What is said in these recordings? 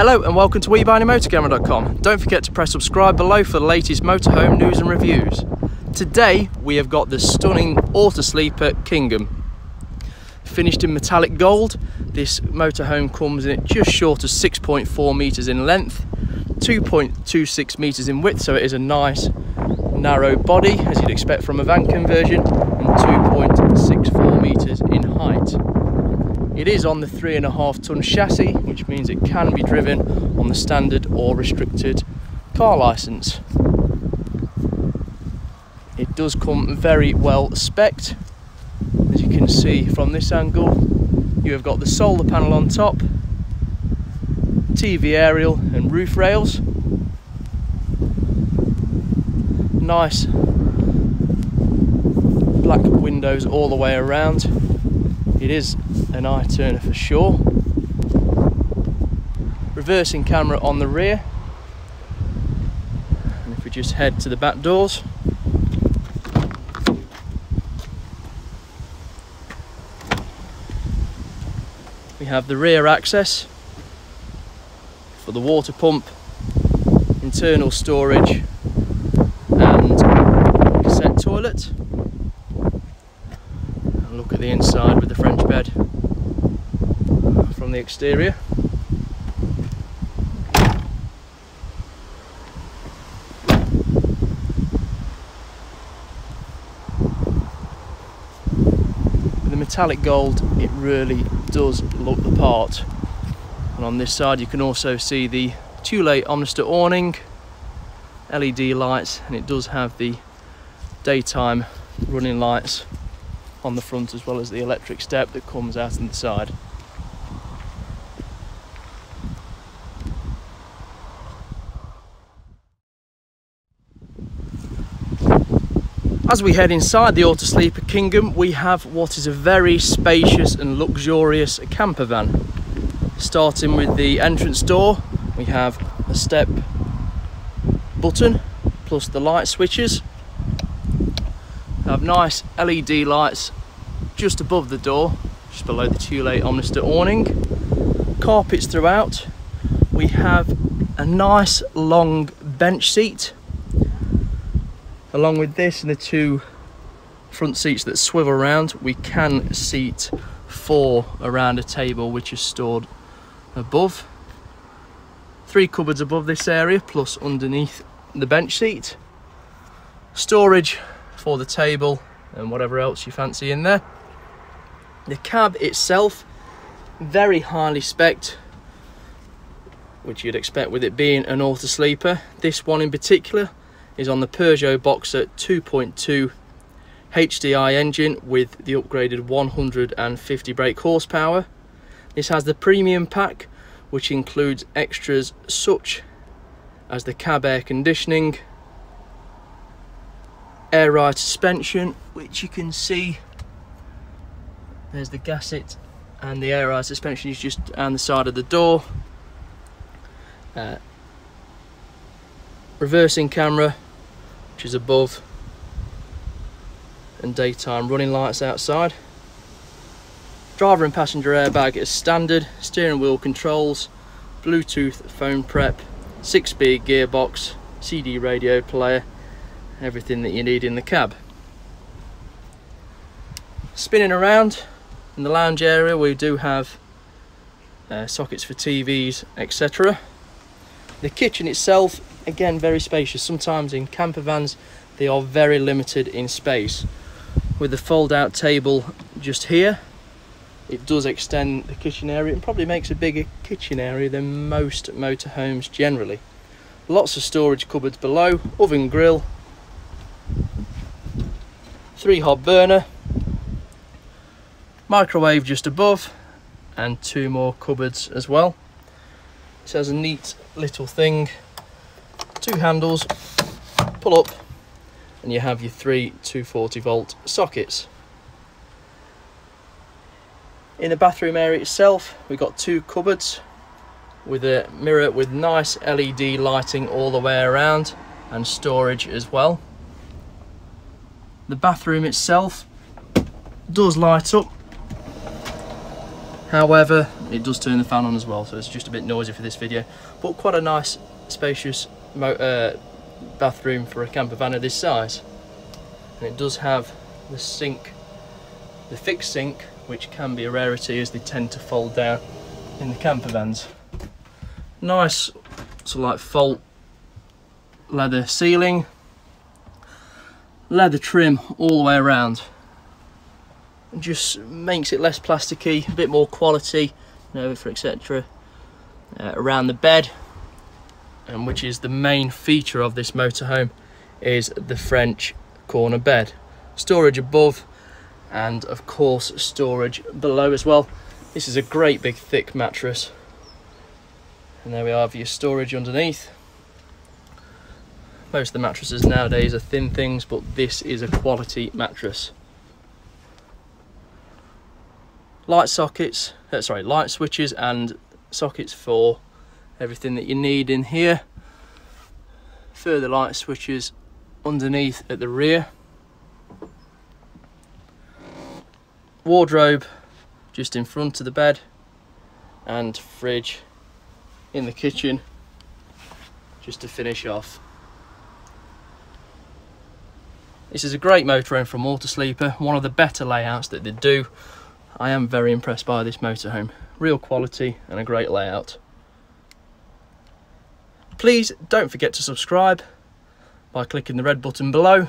Hello and welcome to WeBuyAnyMotorcaravan.com. Don't forget to press subscribe below for the latest motorhome news and reviews. Today we have got the stunning Autosleeper Kingham. Finished in metallic gold, this motorhome comes in just short of 6.4 metres in length, 2.26 metres in width, so it is a nice narrow body as you'd expect from a van conversion, and 2.64 metres in height. It is on the three and a half ton chassis, which means it can be driven on the standard or restricted car license. It does come very well spec'd. As you can see from this angle, you have got the solar panel on top, TV aerial and roof rails. Nice black windows all the way around. It is an eye turner for sure. Reversing camera on the rear. And if we just head to the back doors. We have the rear access for the water pump, internal storage and cassette toilet. The inside with the French bed. From the exterior. With the metallic gold it really does look the part. And on this side you can also see the Thule Omnistor awning LED lights and it does have the daytime running lights on the front as well as the electric step that comes out on the side. As we head inside the Autosleeper Kingham, we have what is a very spacious and luxurious camper van. Starting with the entrance door, we have a step button plus the light switches. We have nice LED lights just above the door, just below the Thule Omnistor awning. Carpets throughout. We have a nice long bench seat along with this and the two front seats that swivel around we can seat four around a table which is stored above three cupboards above this area plus underneath the bench seat storage for the table and whatever else you fancy in there the cab itself very highly spec'd which you'd expect with it being an auto sleeper this one in particular is on the Peugeot Boxer 2.2 HDI engine with the upgraded 150 brake horsepower. This has the premium pack which includes extras such as the cab air conditioning, air ride suspension which you can see there's the gasket and the air ride suspension is just on the side of the door. Uh, reversing camera which is above and daytime running lights outside driver and passenger airbag is standard steering wheel controls bluetooth phone prep six speed gearbox cd radio player everything that you need in the cab. Spinning around in the lounge area we do have uh, sockets for tvs etc the kitchen itself again very spacious. Sometimes in camper vans they are very limited in space. With the fold out table just here it does extend the kitchen area and probably makes a bigger kitchen area than most motorhomes generally. Lots of storage cupboards below oven grill three hob burner microwave just above and two more cupboards as well it has a neat little thing two handles, pull up, and you have your three 240 volt sockets. In the bathroom area itself, we've got two cupboards with a mirror with nice LED lighting all the way around and storage as well. The bathroom itself does light up However, it does turn the fan on as well, so it's just a bit noisy for this video. But quite a nice, spacious uh, bathroom for a camper van of this size. And it does have the sink, the fixed sink, which can be a rarity as they tend to fold down in the camper vans. Nice, sort of like fault leather ceiling, leather trim all the way around just makes it less plasticky, a bit more quality, you know, for etc. Uh, around the bed, and which is the main feature of this motorhome, is the French corner bed. Storage above, and of course storage below as well. This is a great big thick mattress. And there we are for your storage underneath. Most of the mattresses nowadays are thin things, but this is a quality mattress. light sockets, uh, sorry, light switches and sockets for everything that you need in here. Further light switches underneath at the rear. Wardrobe just in front of the bed and fridge in the kitchen just to finish off. This is a great motorhome from Autosleeper, one of the better layouts that they do. I am very impressed by this motorhome. Real quality and a great layout. Please don't forget to subscribe by clicking the red button below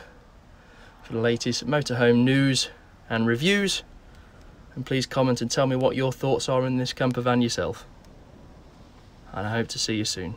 for the latest motorhome news and reviews. And please comment and tell me what your thoughts are in this camper van yourself. And I hope to see you soon.